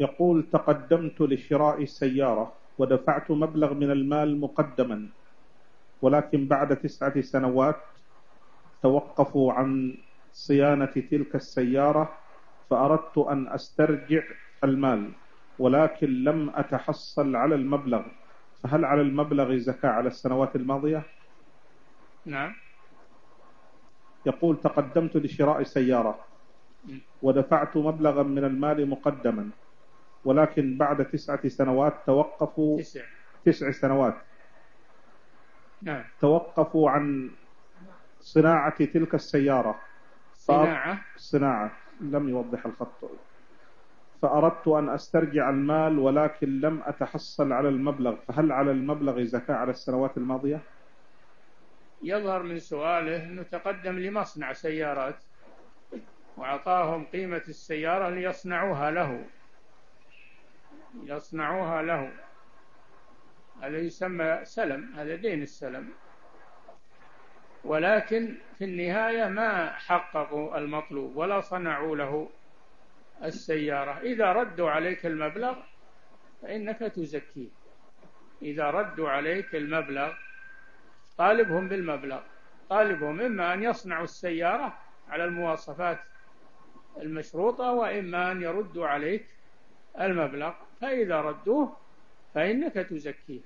يقول تقدمت لشراء سيارة ودفعت مبلغ من المال مقدما ولكن بعد تسعة سنوات توقفوا عن صيانة تلك السيارة فأردت أن أسترجع المال ولكن لم أتحصل على المبلغ. فهل على المبلغ زكاة على السنوات الماضية؟ نعم. يقول تقدمت لشراء سيارة ودفعت مبلغا من المال مقدما ولكن بعد تسعة سنوات توقفوا تسع. تسع سنوات. نعم. توقفوا عن صناعة تلك السيارة. صناعة؟ صناعة. لم يوضح الخط. فأردت أن أسترجع المال ولكن لم أتحصل على المبلغ. فهل على المبلغ زكاة على السنوات الماضية؟ يظهر من سؤاله أنه تقدم لمصنع سيارات. وأعطاهم قيمة السيارة ليصنعوها له. يصنعوها له هذا يسمى سلم هذا دين السلم. ولكن في النهاية ما حققوا المطلوب ولا صنعوا له السيارة. إذا ردوا عليك المبلغ فإنك تزكيه إذا ردوا عليك المبلغ طالبهم بالمبلغ. طالبهم إما أن يصنعوا السيارة على المواصفات المشروطة وإما أن يردوا عليك المبلغ فإذا ردوه فإنك تزكيه